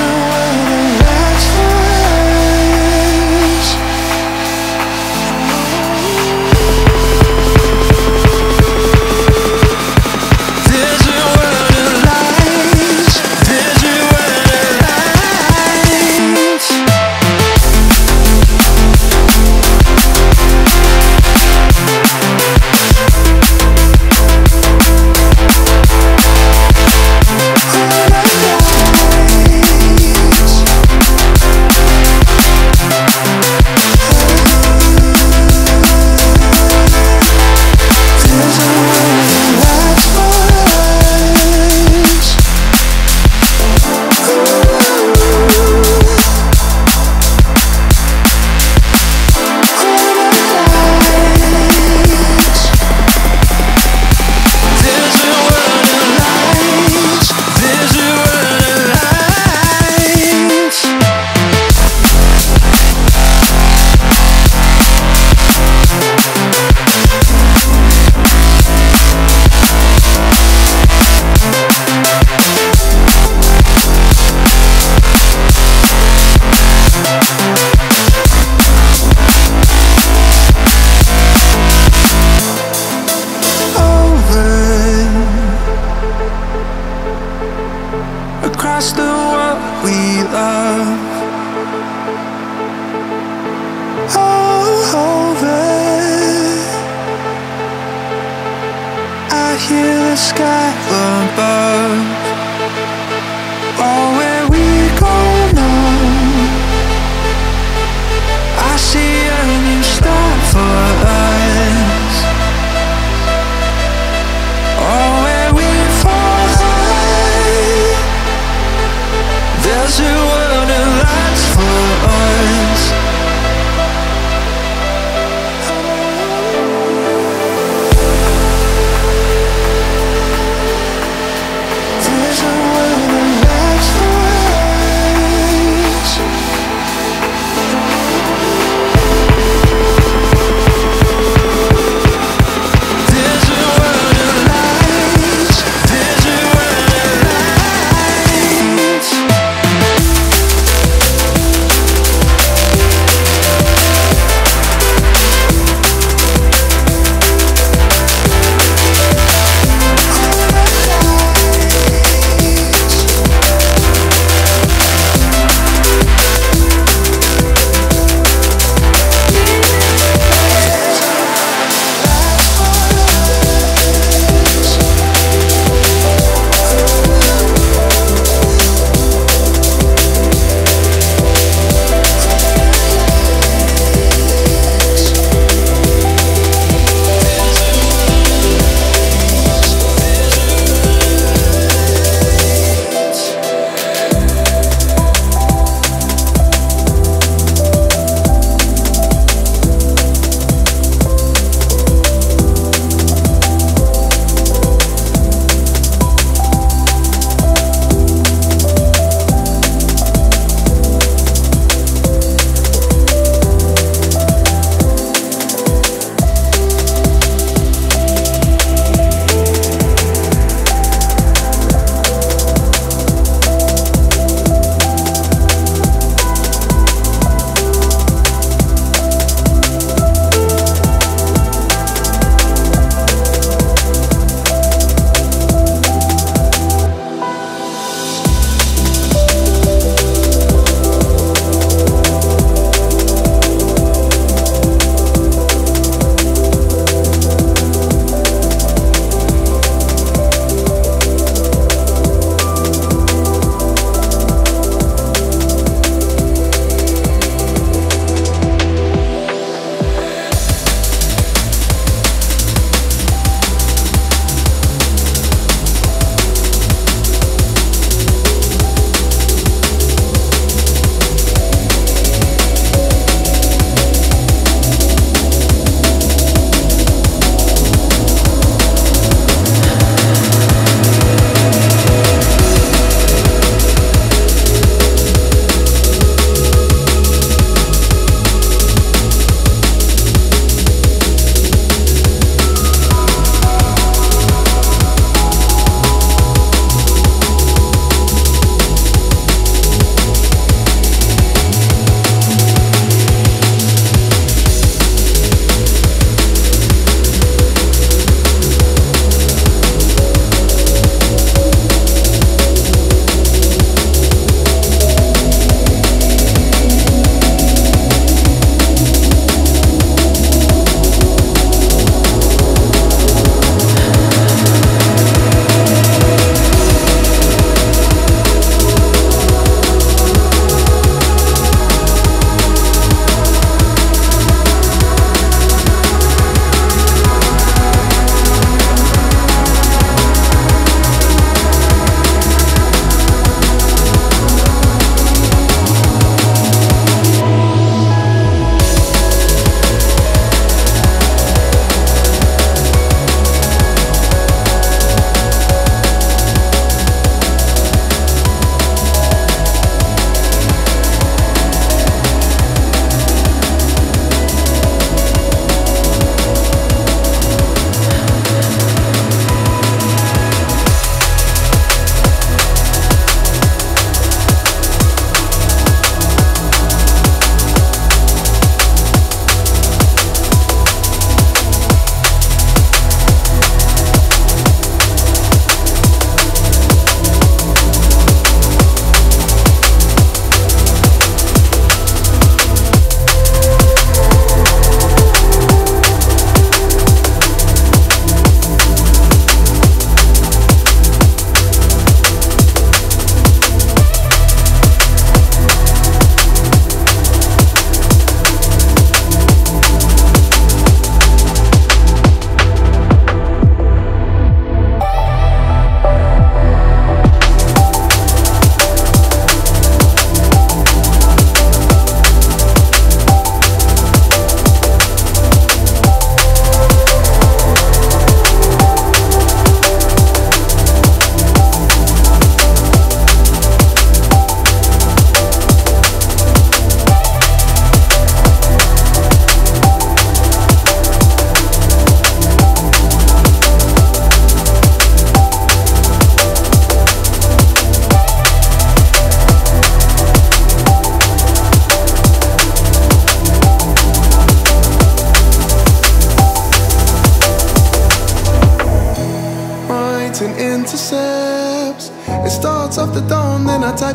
away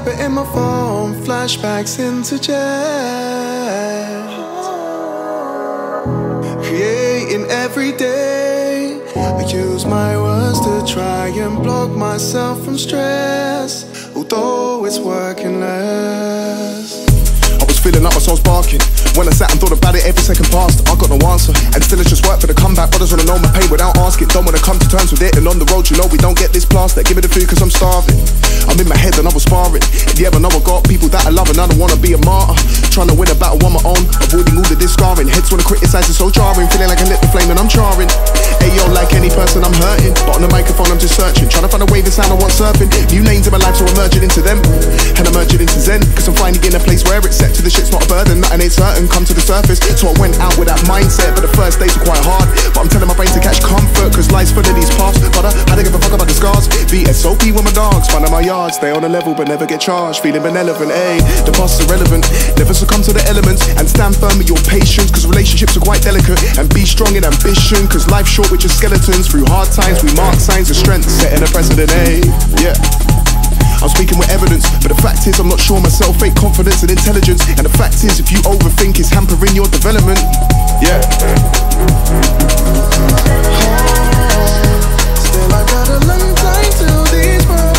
it in my phone. Flashbacks into jet. Creating every day. I use my words to try and block myself from stress. Although it's working less. Like my soul's barking. When I sat and thought about it, every second passed, I got no answer. And still it's just work for the comeback. Brothers wanna know my pain without asking. Don't wanna come to terms with it. And on the road, you know we don't get this plaster. Give me the food cause I'm starving. I'm in my head and I was sparring. In the I know I got people that I love and I don't wanna be a martyr. Trying to win a battle on my own, avoiding all the discarring. Heads wanna criticize, it's so jarring. Feeling like I lit flame and I'm charring. Ayo, like any person, I'm hurting. But on the microphone, I'm just searching. Trying to find a way to sound I want surfing. New lanes in my life, so I'm merging into them. And I'm merging into Zen. Cause I'm finally in a place where it's set to the shit's not a burden. Nothing ain't certain, come to the surface. So I went out with that mindset, but the first days were quite hard. But I'm telling my brain to catch comfort, cause life's full of these paths. But uh, I had to give a fuck about the scars. VSOP with my dogs, fun of my yard, stay on a level but never get charged. Feeling benevolent, ayy. The past is irrelevant. Never succumb to the elements and stand firm with your patience, cause relationships are quite delicate. And be strong in ambition, cause life's short with your skeletons. Through hard times, we mark signs of strength, setting a precedent, ayy. Yeah. I'm speaking with evidence, but the fact is I'm not sure myself. Fake confidence and intelligence, and the fact is if you overthink, it's hampering your development. Yeah. Still, I got a long time till these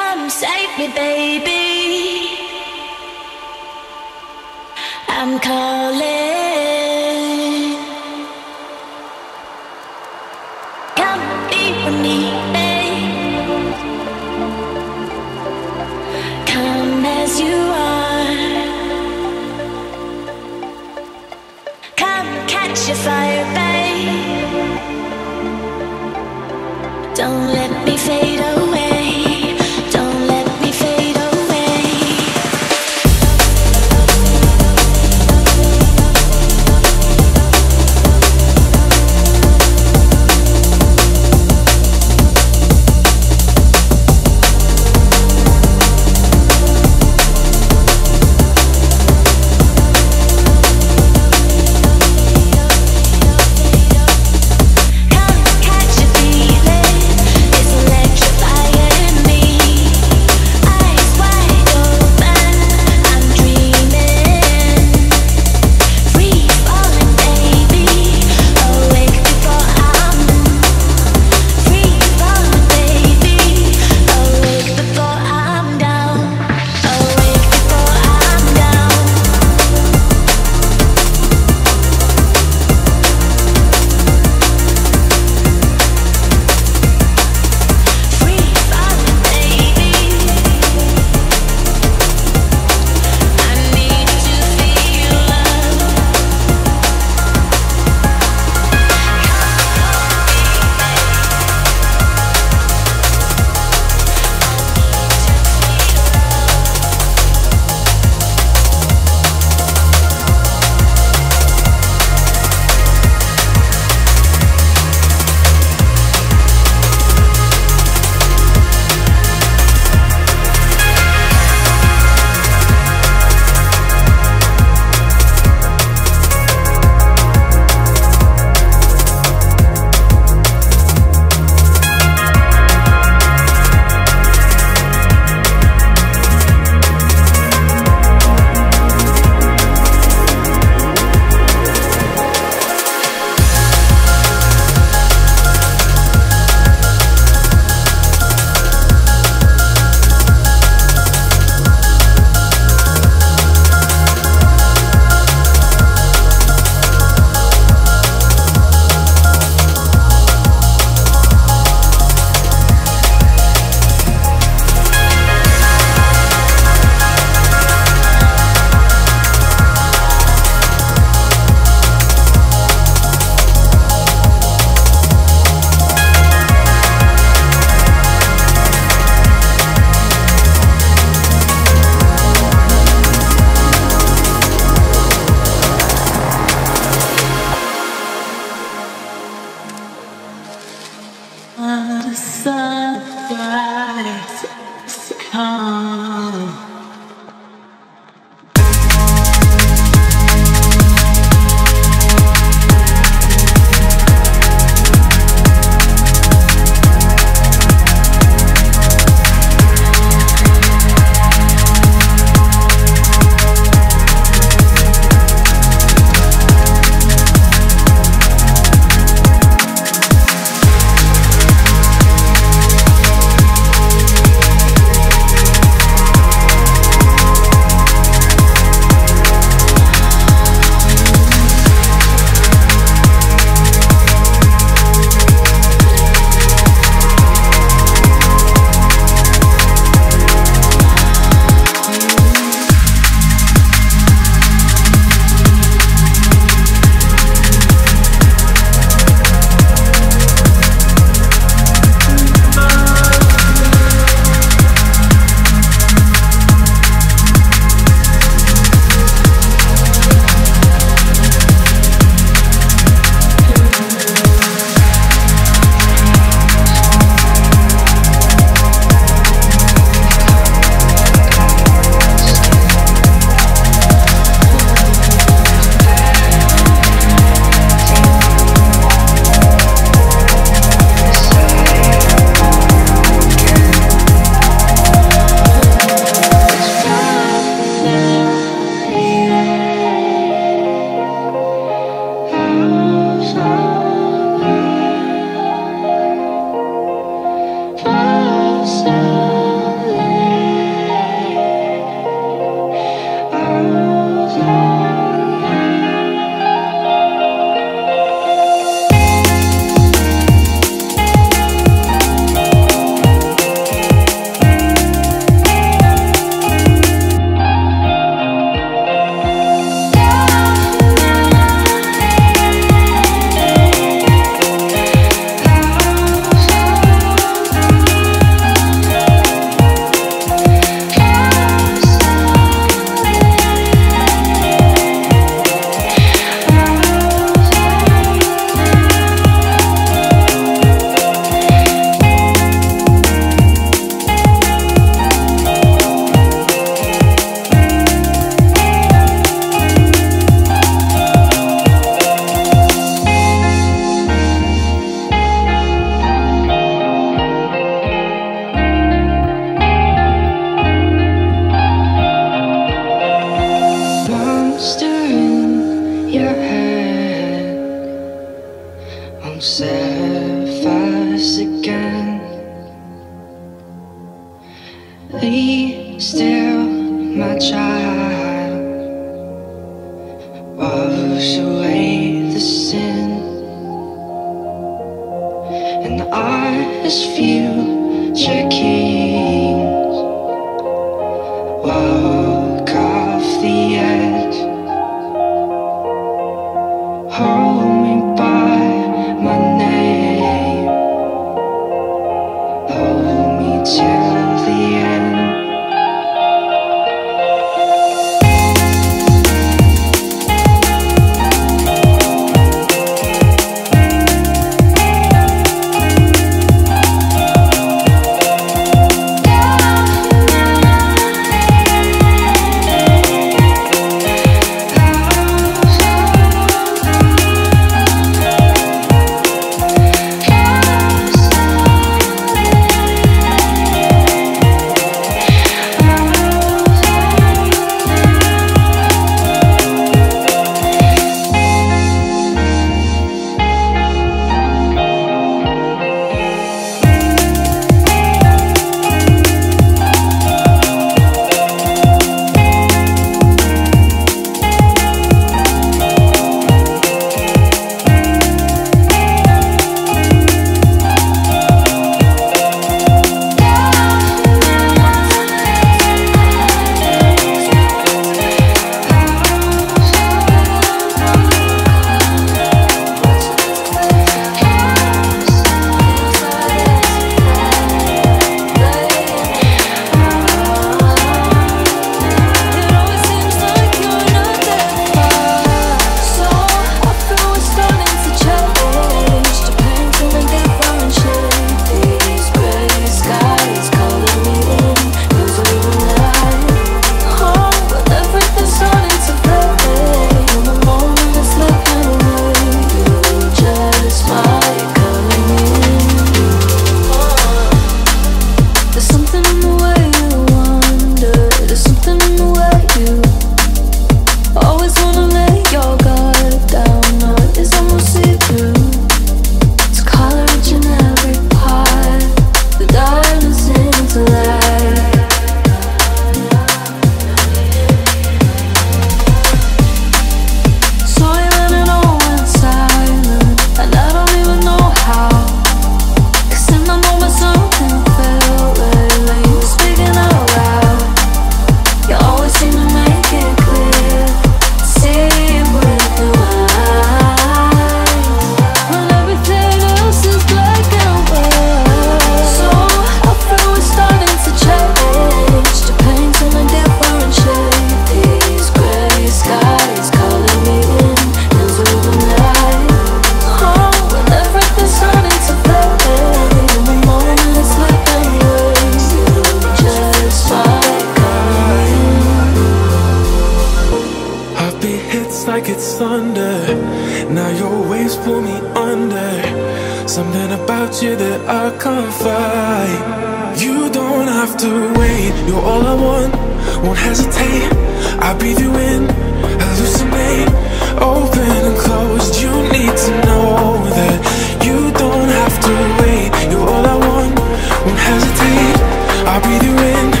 have to wait. You're all I want, won't hesitate. I breathe you in, hallucinate. Open and closed, you need to know That you don't have to wait. You're all I want, won't hesitate. I breathe you in.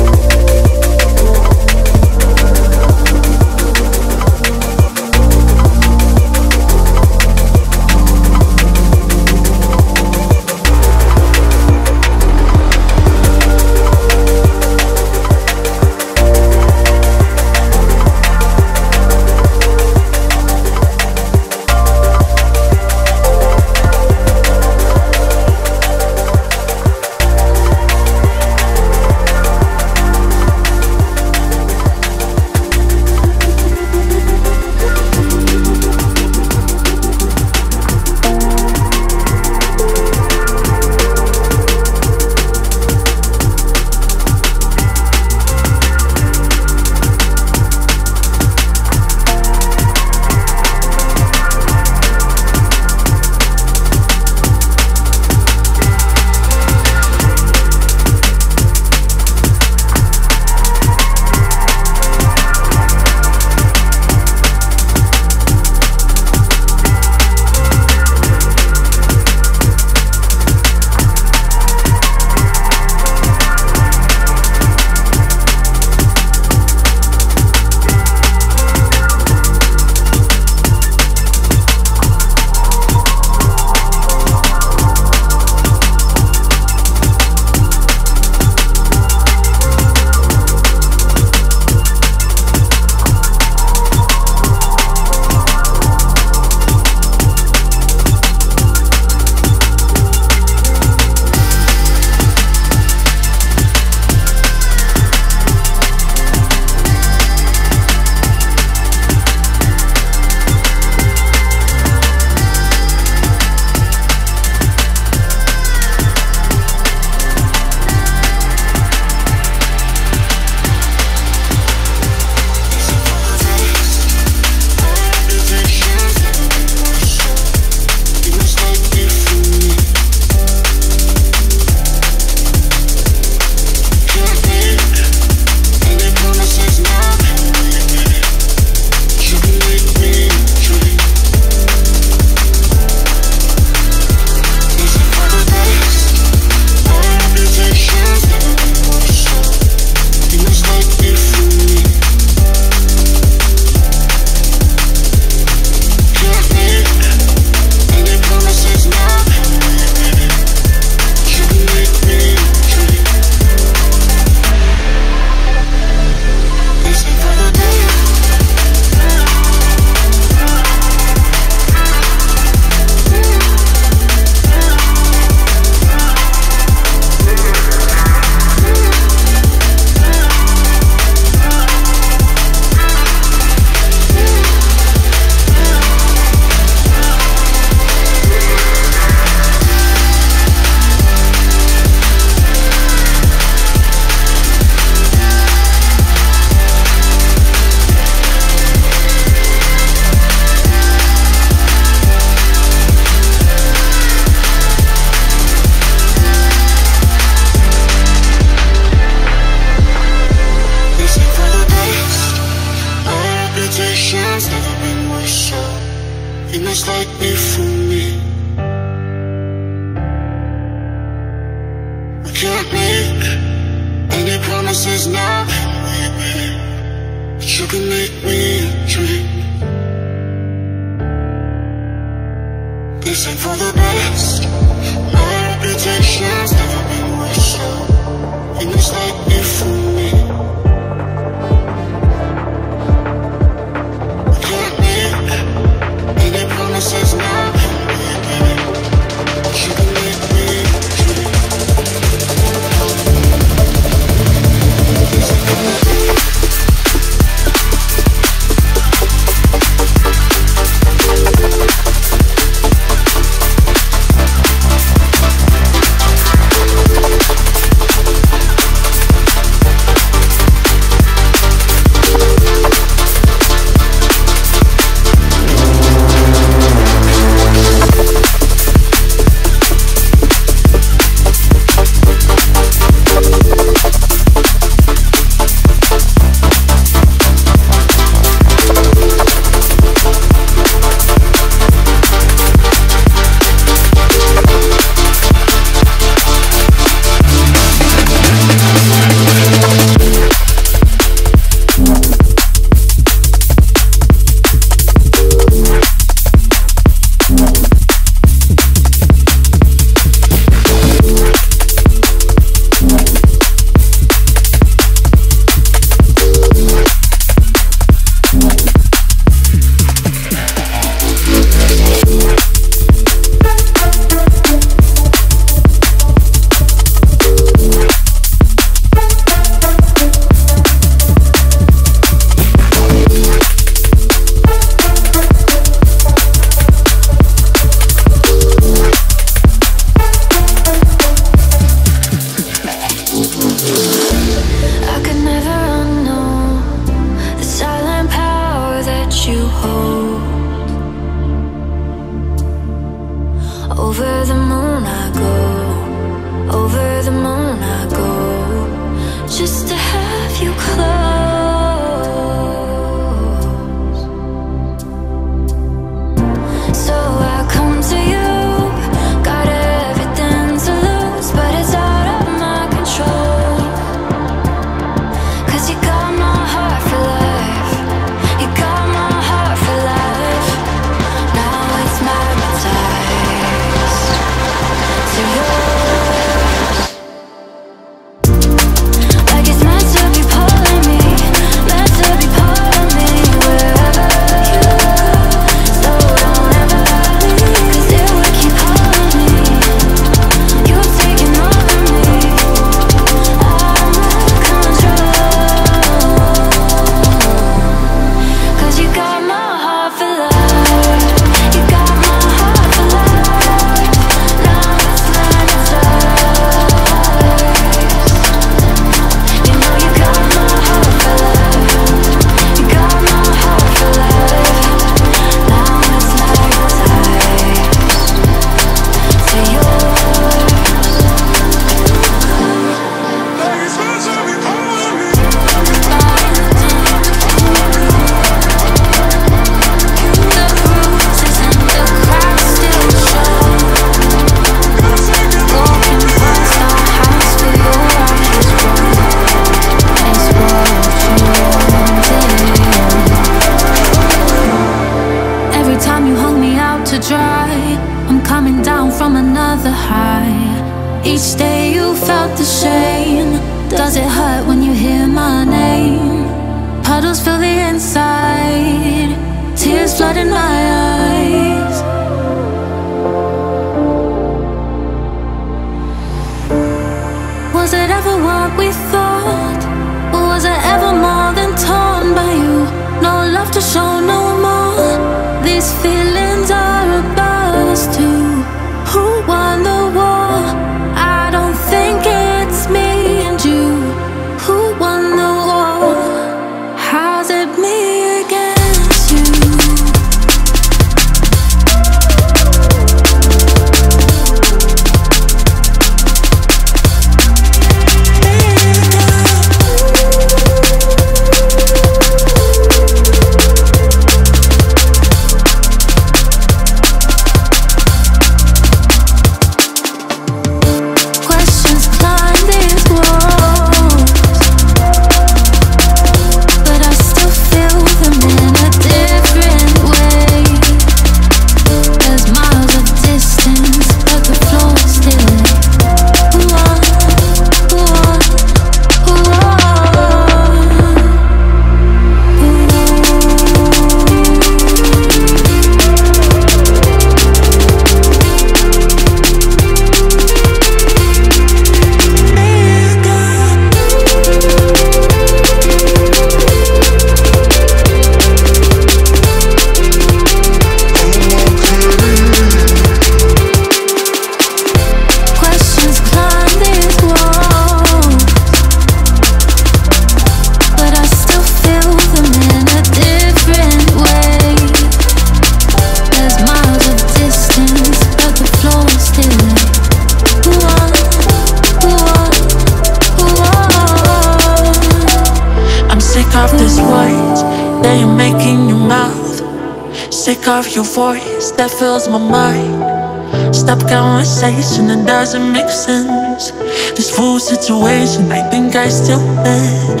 voice that fills my mind. Stop conversation it doesn't make sense. This full situation, I think I still did.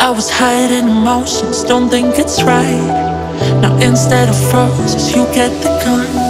I was hiding emotions, don't think it's right. Now instead of roses, you get the gun.